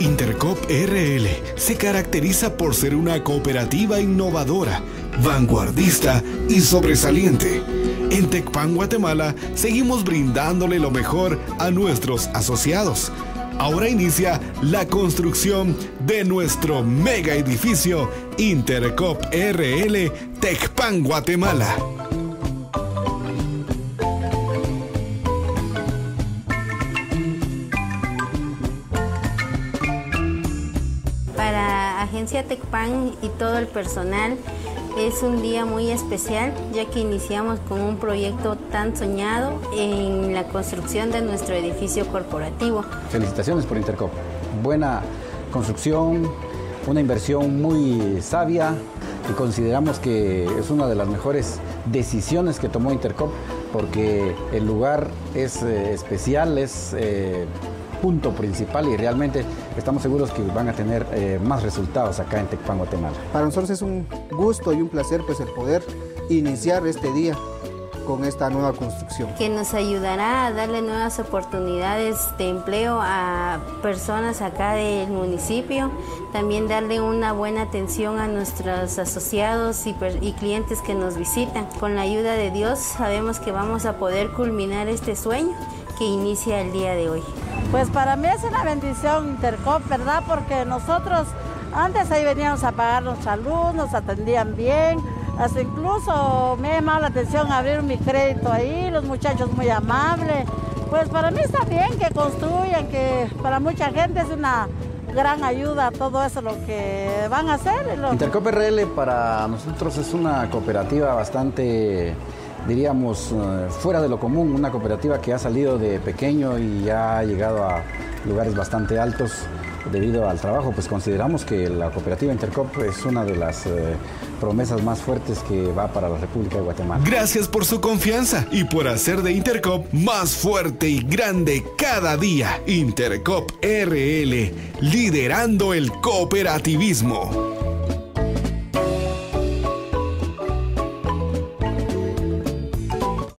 Intercop RL se caracteriza por ser una cooperativa innovadora, vanguardista y sobresaliente. En Tecpan Guatemala seguimos brindándole lo mejor a nuestros asociados. Ahora inicia la construcción de nuestro mega edificio Intercop RL Tecpan Guatemala. Agencia Tecpan y todo el personal es un día muy especial ya que iniciamos con un proyecto tan soñado en la construcción de nuestro edificio corporativo. Felicitaciones por Intercop. Buena construcción, una inversión muy sabia y consideramos que es una de las mejores decisiones que tomó Intercop porque el lugar es eh, especial, es eh, punto principal y realmente estamos seguros que van a tener eh, más resultados acá en Tecpan, Guatemala. Para nosotros es un gusto y un placer pues el poder iniciar este día con esta nueva construcción. Que nos ayudará a darle nuevas oportunidades de empleo a personas acá del municipio, también darle una buena atención a nuestros asociados y, y clientes que nos visitan. Con la ayuda de Dios sabemos que vamos a poder culminar este sueño que inicia el día de hoy. Pues para mí es una bendición Intercop, ¿verdad? Porque nosotros antes ahí veníamos a pagar nuestra luz, nos atendían bien, hasta incluso me ha llamado la atención abrir mi crédito ahí, los muchachos muy amables. Pues para mí está bien que construyan, que para mucha gente es una gran ayuda todo eso lo que van a hacer. Intercop RL para nosotros es una cooperativa bastante diríamos, eh, fuera de lo común, una cooperativa que ha salido de pequeño y ha llegado a lugares bastante altos debido al trabajo, pues consideramos que la cooperativa Intercop es una de las eh, promesas más fuertes que va para la República de Guatemala. Gracias por su confianza y por hacer de Intercop más fuerte y grande cada día. Intercop RL, liderando el cooperativismo.